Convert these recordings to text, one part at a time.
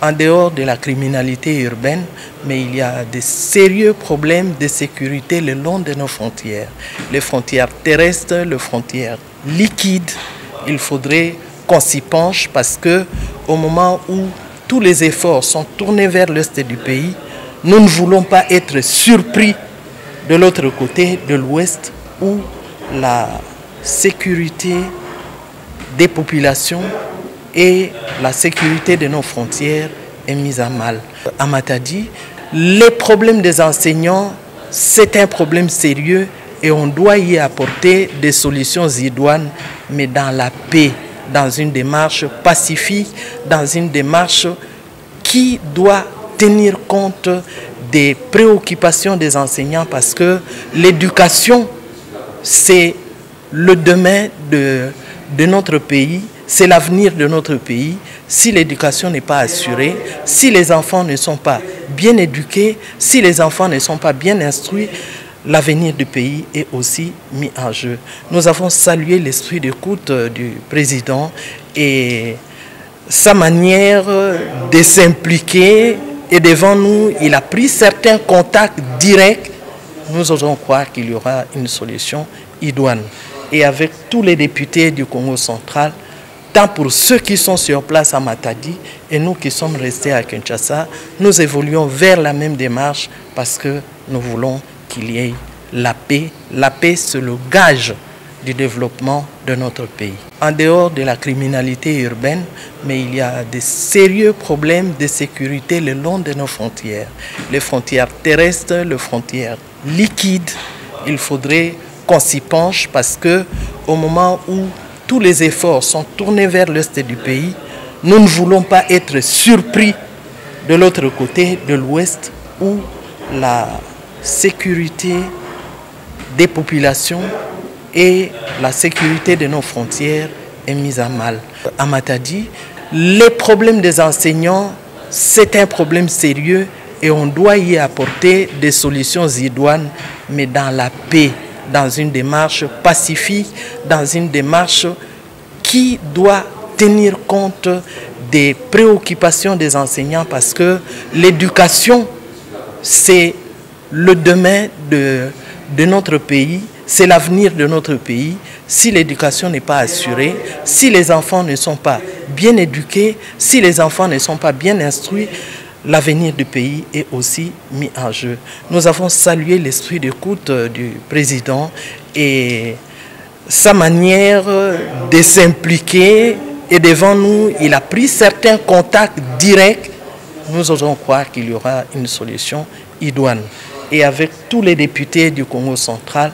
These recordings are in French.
En dehors de la criminalité urbaine, mais il y a de sérieux problèmes de sécurité le long de nos frontières. Les frontières terrestres, les frontières liquides, il faudrait qu'on s'y penche parce que au moment où tous les efforts sont tournés vers l'est du pays, nous ne voulons pas être surpris de l'autre côté, de l'ouest, où la sécurité des populations et la sécurité de nos frontières est mise à mal. À Matadi, les problèmes des enseignants, c'est un problème sérieux et on doit y apporter des solutions idoines, mais dans la paix, dans une démarche pacifique, dans une démarche qui doit tenir compte des préoccupations des enseignants parce que l'éducation, c'est le demain de, de notre pays, c'est l'avenir de notre pays. Si l'éducation n'est pas assurée, si les enfants ne sont pas bien éduqués, si les enfants ne sont pas bien instruits, l'avenir du pays est aussi mis en jeu. Nous avons salué l'esprit d'écoute du président et sa manière de s'impliquer et devant nous, il a pris certains contacts directs. Nous osons croire qu'il y aura une solution idoine. Et avec tous les députés du Congo central, tant pour ceux qui sont sur place à Matadi et nous qui sommes restés à Kinshasa, nous évoluons vers la même démarche parce que nous voulons qu'il y ait la paix. La paix, c'est le gage du développement de notre pays. En dehors de la criminalité urbaine, mais il y a de sérieux problèmes de sécurité le long de nos frontières. Les frontières terrestres, les frontières liquides, il faudrait qu'on s'y penche parce que au moment où tous les efforts sont tournés vers l'est du pays, nous ne voulons pas être surpris de l'autre côté, de l'ouest, où la sécurité des populations et la sécurité de nos frontières est mise à mal. À Matadi, les problèmes des enseignants, c'est un problème sérieux et on doit y apporter des solutions idoines, mais dans la paix, dans une démarche pacifique, dans une démarche qui doit tenir compte des préoccupations des enseignants parce que l'éducation, c'est le demain de, de notre pays c'est l'avenir de notre pays. Si l'éducation n'est pas assurée, si les enfants ne sont pas bien éduqués, si les enfants ne sont pas bien instruits, l'avenir du pays est aussi mis en jeu. Nous avons salué l'esprit d'écoute du président et sa manière de s'impliquer et devant nous, il a pris certains contacts directs. Nous osons croire qu'il y aura une solution idoine. Et avec tous les députés du Congo central,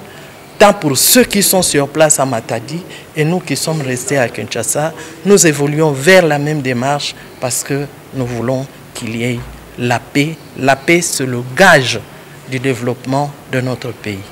tant pour ceux qui sont sur place à Matadi et nous qui sommes restés à Kinshasa, nous évoluons vers la même démarche parce que nous voulons qu'il y ait la paix. La paix, c'est le gage du développement de notre pays.